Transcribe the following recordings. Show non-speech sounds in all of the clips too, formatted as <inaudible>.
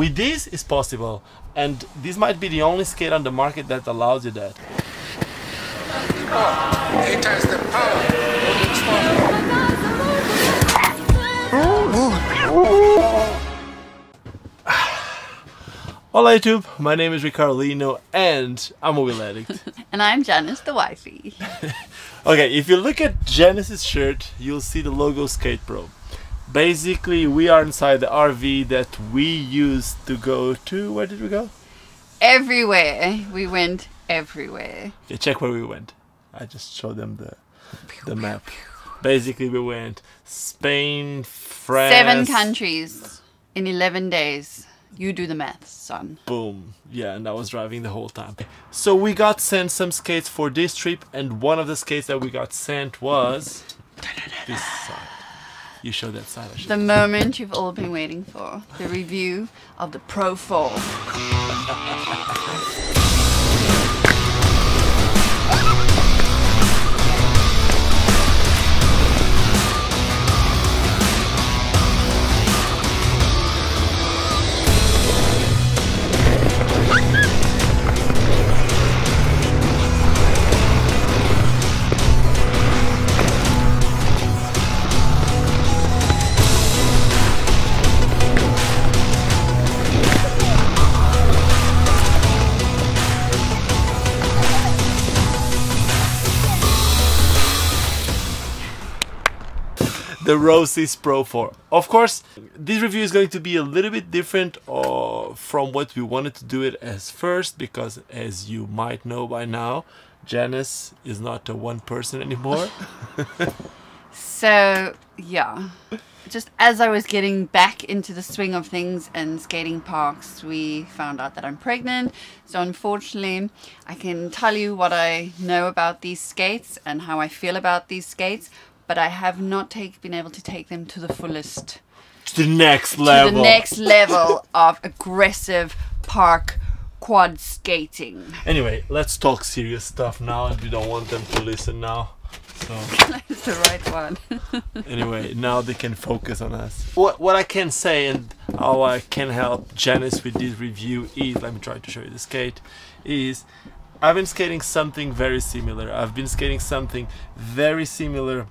With this, it's possible, and this might be the only skate on the market that allows you that. It has the power. Hola YouTube, my name is Ricardo Lino, and I'm a wheel addict. <laughs> And I'm Janice, the wifey. <laughs> Okay, if you look at Janice's shirt, you'll see the logo SkatePro. Basically, we are inside the RV that we used to go to. Where did we go? Everywhere. We went everywhere. Okay, check where we went. I just showed them the the map. Basically, we went Spain, France. Seven countries in 11 days. You do the math, son. Boom. Yeah, and I was driving the whole time. So we got sent some skates for this trip, and one of the skates that we got sent was this side. You show that side. The moment you've all been waiting for. The review of the Pro 4. <laughs> the Roces Pro 4. Of course, this review is going to be a little bit different uh, from what we wanted to do it as first because as you might know by now, Janice is not a one person anymore. <laughs> So, yeah. Just as I was getting back into the swing of things and skating parks, we found out that I'm pregnant. So, unfortunately, I can tell you what I know about these skates and how I feel about these skates, but I have not take, been able to take them to the fullest, to the next level. to the next <laughs> level of aggressive park quad skating. Anyway, let's talk serious stuff now and we don't want them to listen now. So <laughs> That's the right one. <laughs> anyway, now they can focus on us. What what I can say and how I can help Janice with this review is let me try to show you the skate is I've been skating something very similar. I've been skating something very similar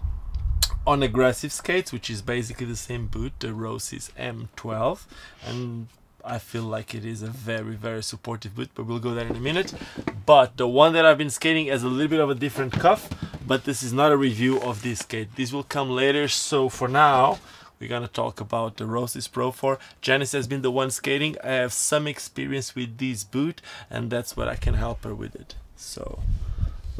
on aggressive skates, which is basically the same boot, the Roces M12, and I feel like it is a very very supportive boot, but we'll go there in a minute. But the one that I've been skating has a little bit of a different cuff, but this is not a review of this skate. This will come later. So for now, we're gonna talk about the Roces Pro 4. Janice has been the one skating. I have some experience with this boot, and that's what I can help her with it. So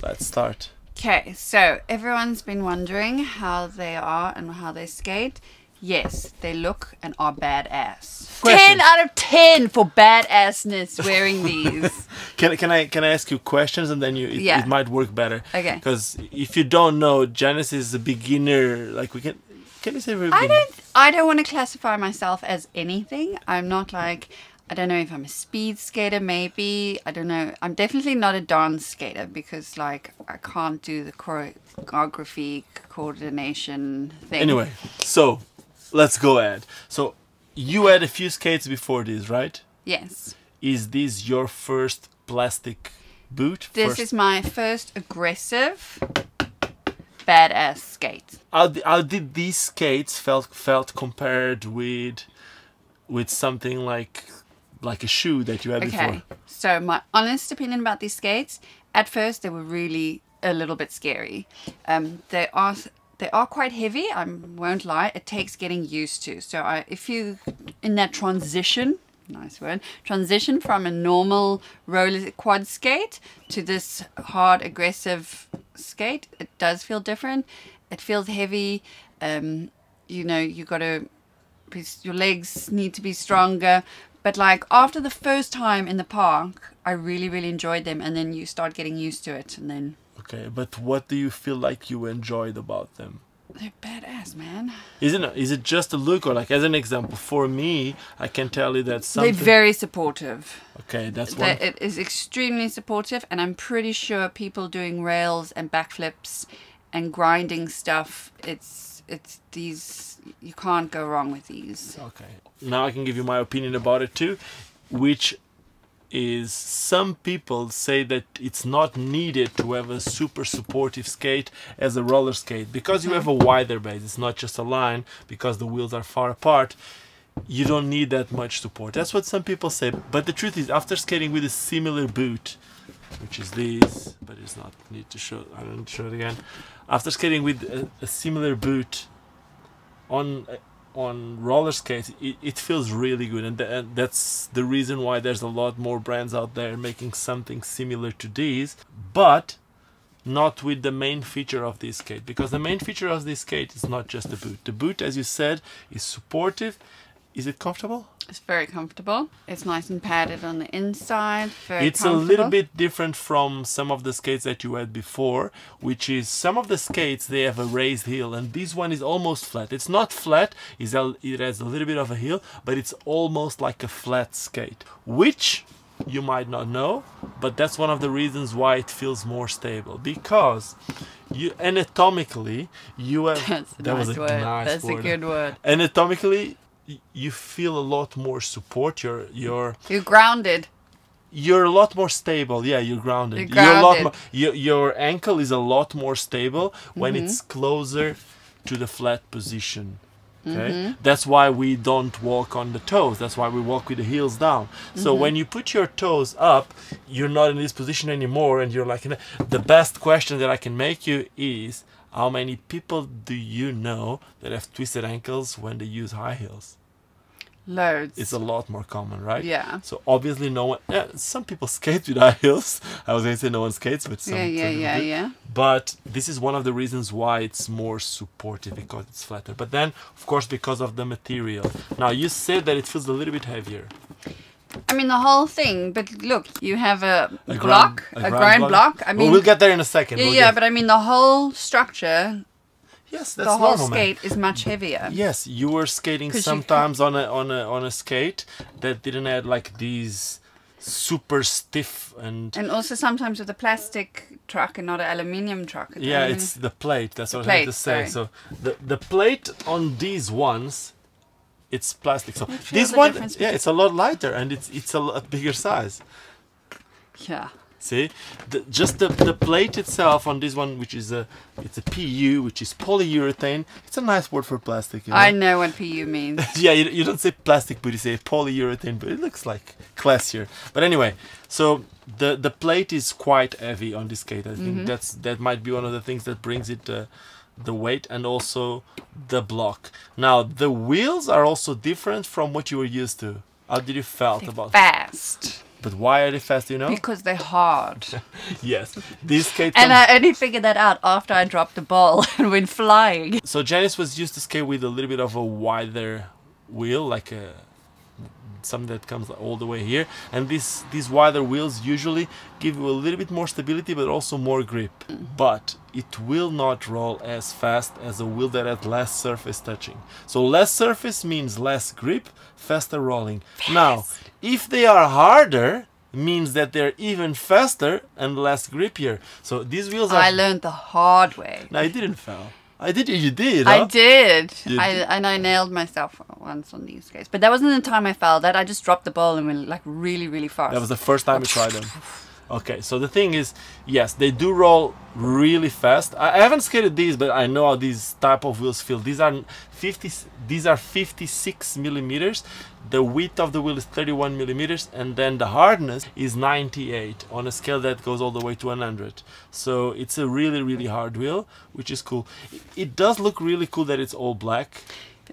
let's start. Okay, so everyone's been wondering how they are and how they skate. Yes, they look and are badass. Questions? 10 out of 10 for badassness wearing these. <laughs> Can, can I can I ask you questions and then you it, Yeah. it might work better. Okay. Because if you don't know, Janice is a beginner. Like we can can you say we're I don't I don't want to classify myself as anything. I'm not like I don't know if I'm a speed skater maybe. I don't know. I'm definitely not a dance skater because like I can't do the choreography coordination thing. Anyway, so let's go ahead. So you had a few skates before this, right? Yes. Is this your first plastic boot? This First- is my first aggressive badass skate. how, how did these skates felt felt compared with with something like like a shoe that you had Okay. before? So my honest opinion about these skates, at first they were really a little bit scary. Um, they are they are quite heavy. I won't lie. It takes getting used to. So I, if you in that transition, nice word, transition from a normal roller quad skate to this hard aggressive skate, it does feel different. It feels heavy. Um, you know, you got to your legs need to be stronger. But like after the first time in the park, I really really enjoyed them, and then you start getting used to it, and then Okay, but what do you feel like you enjoyed about them? they're badass, man. Isn't it? Is it just a look or like as an example? For me, I can tell you that something. They're very supportive. okay, that's one. It is extremely supportive, and I'm pretty sure people doing rails and backflips and grinding stuff, it's it's these. You can't go wrong with these. Okay. Now I can give you my opinion about it too, which is some people say that it's not needed to have a super supportive skate as a roller skate because you mm-hmm. have a wider base. It's not just a line because the wheels are far apart. You don't need that much support. That's what some people say. But the truth is, after skating with a similar boot, which is this, but it's not need to show. I don't show it again. After skating with a, a similar boot on uh, on roller skates, it, it feels really good, and, th- and that's the reason why there's a lot more brands out there making something similar to these, but not with the main feature of this skate because the main feature of this skate is not just the boot. The boot, as you said, is supportive. Is it comfortable? It's very comfortable. It's nice and padded on the inside. Very it's a little bit different from some of the skates that you had before which is some of the skates they have a raised heel and this one is almost flat it's not flat it's a, it has a little bit of a heel but it's almost like a flat skate which you might not know but that's one of the reasons why it feels more stable because you anatomically you have <laughs> That's a that nice was a word. nice That's word. a good word. anatomically you feel a lot more support you're you're You're grounded. you're a lot more stable. Yeah, you're grounded. You're You're a lot grounded. more, your, your ankle is a lot more stable when Mm-hmm. it's closer to the flat position. Okay, Mm-hmm. that's why we don't walk on the toes. That's why we walk with the heels down. So Mm-hmm. when you put your toes up, you're not in this position anymore, and you're like. The best question that I can make you is, how many people do you know that have twisted ankles when they use high heels? Loads. It's a lot more common, right? Yeah. So obviously, no one. Yeah, some people skate with high heels. I was going to say no one skates, but some. yeah, yeah, yeah, yeah. But this is one of the reasons why it's more supportive because it's flatter. But then, of course, because of the material. Now you said that it feels a little bit heavier. I mean the whole thing, but look, you have a, A block, grind- a, grind block. I Well, mean, we'll get there in a second. yeah, We'll yeah, get- but I mean the whole structure, yes, that's the whole normal, man. skate is much heavier. Yes, you were skating sometimes on a on a on a skate that didn't have like these super stiff and And also sometimes with a plastic truck and not an aluminium truck. Yeah, aluminium- it's the plate. That's what I plate, had to say. sorry. So the the plate on these ones, it's plastic. So this one, yeah, it's a lot lighter and it's it's a lot bigger size. yeah. See, the, just the, the plate itself on this one, which is a it's a PU, which is polyurethane. It's a nice word for plastic. You know? I know what PU means. <laughs> yeah, you, you don't say plastic, but you say polyurethane, but it looks like classier. But anyway, so the the plate is quite heavy on this skate. I think that's that might be one of the things that brings it uh, the weight and also the block. Now the wheels are also different from what you were used to. How did you felt about? Fast. But why are they fast? You know? Because they're hard. <laughs> yes, these skate. and I only figured that out after I dropped the ball <laughs> and went flying. So Janice was used to skate with a little bit of a wider wheel, like a something that comes all the way here. And these these wider wheels usually give you a little bit more stability, but also more grip. But it will not roll as fast as a wheel that has less surface touching. So less surface means less grip, faster rolling. Now, if they are harder, means that they're even faster and less grippier. So these wheels are. I learned the hard way. No, you didn't fail. I did. You did. I did. You I, did. and I nailed myself once on these skates. But that wasn't the time I fell. That I just dropped the ball and went like really, really fast. That was the first time you tried them. Okay, so the thing is, yes, they do roll really fast. I, haven't skated these, but I know how these type of wheels feel. These are 50. These are 56 millimeters. The width of the wheel is 31 millimeters, and then the hardness is 98 on a scale that goes all the way to 100. So it's a really, really hard wheel, which is cool. It does look really cool that it's all black.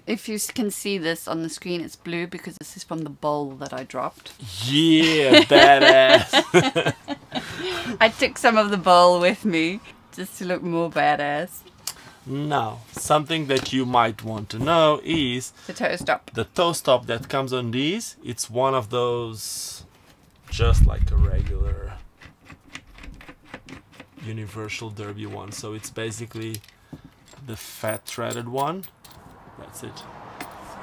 If you can see this on the screen, it's blue because this is from the bowl that I dropped. Yeah, badass. <laughs> I took some of the bowl with me just to look more badass. Now, something that you might want to know is The toe stop. the toe stop that comes on these. It's one of those, just like a regular Universal Derby one. So it's basically the fat threaded one. That's it.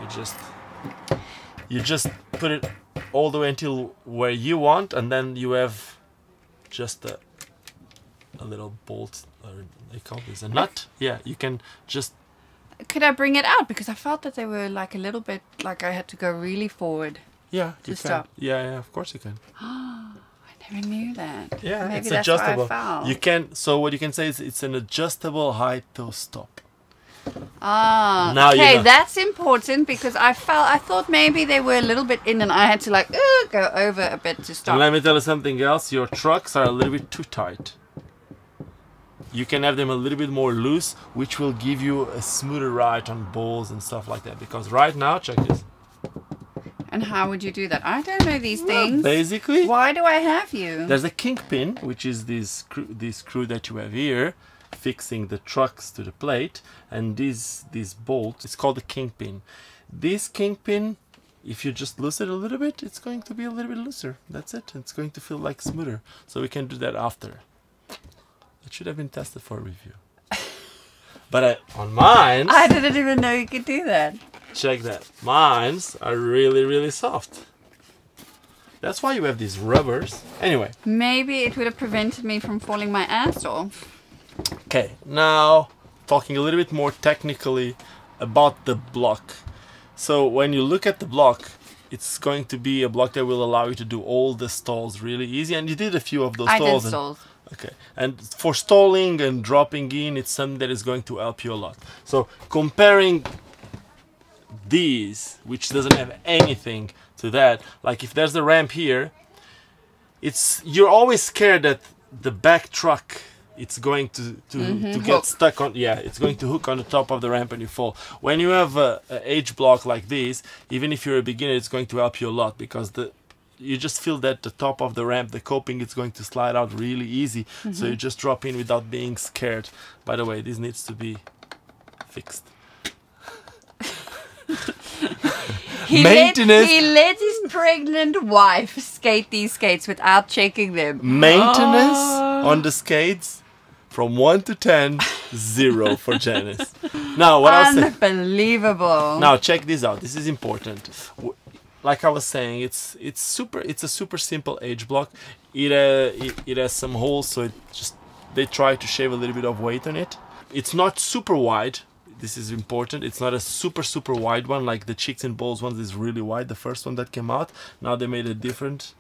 You just you just put it all the way until where you want, and then you have just a a little bolt or they call this a nut. Yeah, you can just could I bring it out because I felt that they were like a little bit like I had to go really forward. Yeah, you To can. Yeah, yeah, of course you can. <gasps> I never knew that. Yeah, maybe it's that's adjustable. Why I fell. You can. So what you can say is it's an adjustable height to stop. Ah, Now you okay, know. that's important because I felt I thought maybe they were a little bit in, and I had to like go over a bit to And stop. let me tell you something else. Your trucks are a little bit too tight. You can have them a little bit more loose, which will give you a smoother ride on balls and stuff like that. Because right now, check this. And how would you do that? I don't know these things. Basically, Why do I have you? There's a kingpin, which is this screw, this screw that you have here, fixing the trucks to the plate, and this this bolt. It's called the kingpin. This kingpin, if you just loosen it a little bit, it's going to be a little bit looser. That's it. It's going to feel like smoother. So we can do that after. It should have been tested for review. <laughs> But I, on mine, I didn't even know you could do that. check that. Mines are really really soft. That's why you have these rubbers. Anyway. Maybe it would have prevented me from falling my ass off. Okay, now talking a little bit more technically about the block. So when you look at the block, it's going to be a block that will allow you to do all the stalls really easy. And you did a few of those I did stalls. and- stalls. Okay, and for stalling and dropping in, it's something that is going to help you a lot. So comparing these, which doesn't have anything to that, like if there's a ramp here, it's you're always scared that the back truck it's going to to, mm-hmm. to get hook. stuck on yeah it's going to hook on the top of the ramp and you fall. When you have a, a H block like this even if you're a beginner it's going to help you a lot because the you just feel that the top of the ramp the coping is going to slide out really easy. So mm-hmm. you just drop in without being scared. By the way this needs to be fixed. <laughs> He Maintenance- Let, he let his pregnant wife skate these skates without checking them. maintenance Oh. on the skates from 1 to ten, zero for Janice. Now what I else Unbelievable. now check this out. This is important. Like i was saying it's it's super it's a super simple H block. It uh, it, it has some holes so it just they try to shave a little bit of weight on it. It's not super wide. This is important. It's not a super super wide one like the Chicks in Bowls ones is really wide the first one that came out. Now they made a different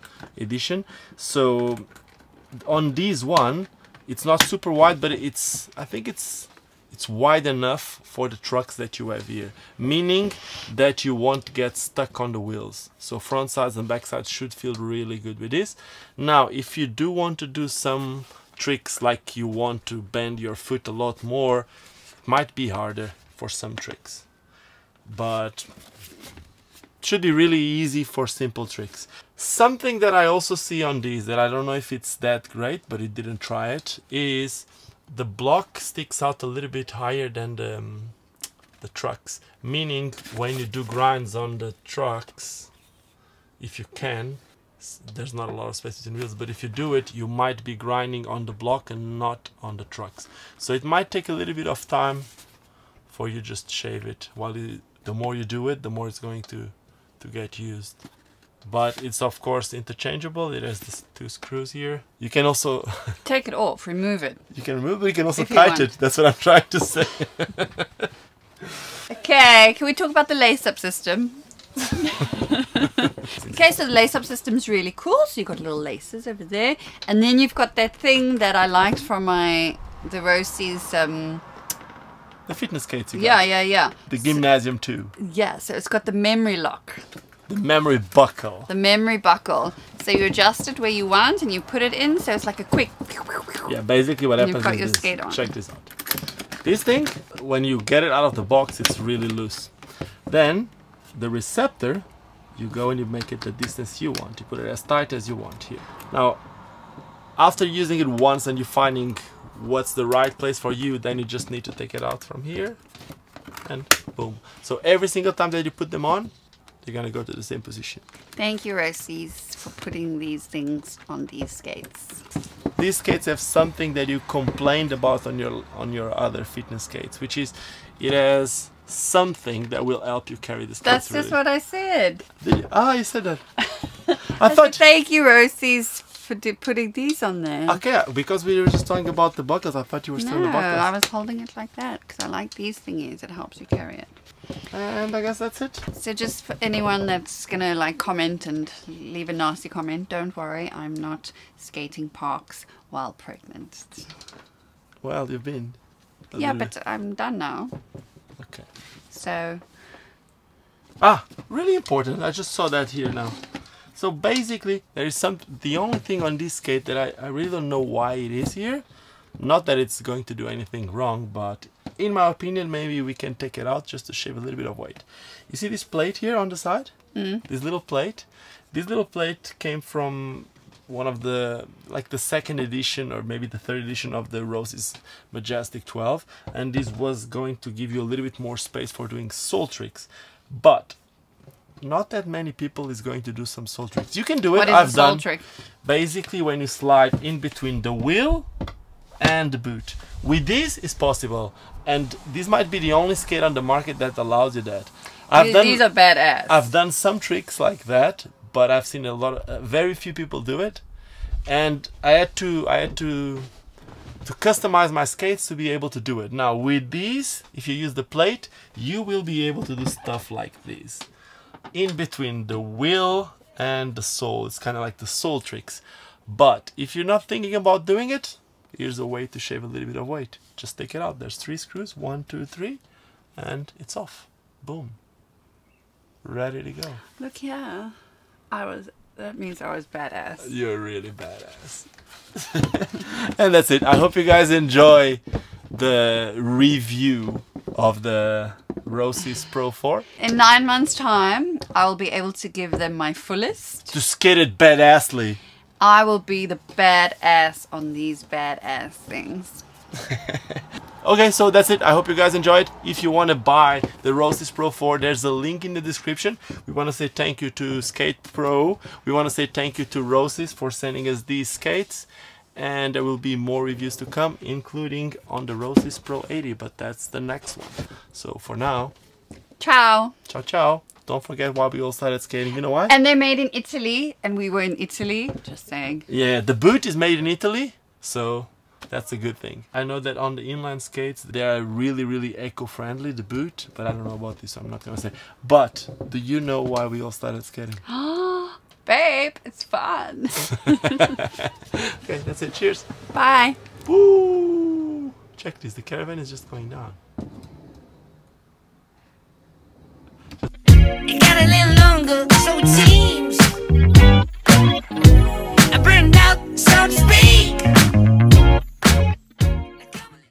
edition. So on this one it's not super wide but it's i think it's it's wide enough for the trucks that you have here. Meaning that you won't get stuck on the wheels. So front sides and back sides should feel really good with this. Now if you do want to do some tricks like you want to bend your foot a lot more it might be harder for some tricks. But should be really easy for simple tricks. Something that I also see on these that I don't know if it's that great, but it didn't try it, is the block sticks out a little bit higher than the, um, the trucks. Meaning when you do grinds on the trucks, if you can, there's not a lot of space between wheels, but if you do it, you might be grinding on the block and not on the trucks. So it might take a little bit of time for you just shave it. While you, the more you do it, the more it's going to to get used. But it's of course interchangeable. It has these two screws here. You can also <laughs> Take it off, remove it. you can remove it. You can also If tighten it. That's what I'm trying to say. <laughs> Okay, can we talk about the lace up system? <laughs> okay, so the lace up system is really cool. So you've got little laces over there. And then you've got that thing that I liked from my the Roces um the fitness skates. You yeah, got. yeah, yeah. The gymnasium too. Yeah, so it's got the memory lock, The memory buckle. the memory buckle. So you adjust it where you want and you put it in so it's like a quick Yeah, basically what And you've happens got is your this. skate on. Check this out. This thing, when you get it out of the box, it's really loose. Then the receptor, you go and you make it the distance you want. You put it as tight as you want here. Now, after using it once and you're finding what's the right place for you, then you just need to take it out from here and boom. So every single time that you put them on, they're gonna go to the same position. Thank you, Roces, for putting these things on these skates. these skates have something that you complained about on your on your other fitness skates, which is it has something that will help you carry the skates. That's just what I said. Did you- Ah, you said that. I <laughs> I said, thought thank you, Roces. For putting these on there. Okay, because we were just talking about the buckles, I thought you were still in no, the buckles. I was holding it like that because I like these thingies. It helps you carry it. And I guess that's it. So just for anyone that's gonna like comment and leave a nasty comment, don't worry, I'm not skating parks while pregnant. Well, you've been. Yeah, but I'm done now. Okay. So Ah, really important. I just saw that here now. So basically, there is some. The only thing on this skate that I, I really don't know why it is here. Not that it's going to do anything wrong, but in my opinion, maybe we can take it out just to shave a little bit of weight. You see this plate here on the side? Mm. This little plate. This little plate came from one of the like the second edition or maybe the third edition of the Roces Majestic 12 and this was going to give you a little bit more space for doing soul tricks but not that many people is going to do some soul tricks. You can do it what is I've the soul done. trick? basically when you slide in between the wheel and the boot. With this is possible. And this might be the only skate on the market that allows you that. I've These, done these are badass. I've done some tricks like that, but I've seen a lot of uh, very few people do it, and I had to I had to to customize my skates to be able to do it. Now with these, if you use the plate, you will be able to do stuff like this, in between the wheel and the sole. It's kind of like the sole tricks. But if you're not thinking about doing it, here's a way to shave a little bit of weight. Just take it out. There's three screws, one, two, three, and it's off. Boom. Ready to go. Look here. I was. That means I was badass. You're really badass. <laughs> and that's it. I hope you guys enjoy the review of the Roces Pro 4. In nine months' time, I will be able to give them my fullest. To skate it badassly. I will be the badass on these badass things. <laughs> Okay, so that's it. I hope you guys enjoyed. If you want to buy the Roces Pro 4, there's a link in the description. We want to say thank you to Skate Pro. We want to say thank you to Roces for sending us these skates. And there will be more reviews to come, including on the Roces Pro 80, but that's the next one. So for now, Ciao. ciao ciao. Don't forget why we all started skating. You know why? And they're made in Italy, and we were in Italy. Just saying. Yeah, the boot is made in Italy, so that's a good thing. I know that on the inline skates they are really, really eco-friendly. The boot, but I don't know about this, so I'm not gonna say. But do you know why we all started skating? <gasps> <gasps> <gasps> babe, it's fun. <laughs> okay, that's it. Cheers. Bye. Woo! Check this. The caravan is just going down. It got a little longer, so it seems. I burned out, so to speak.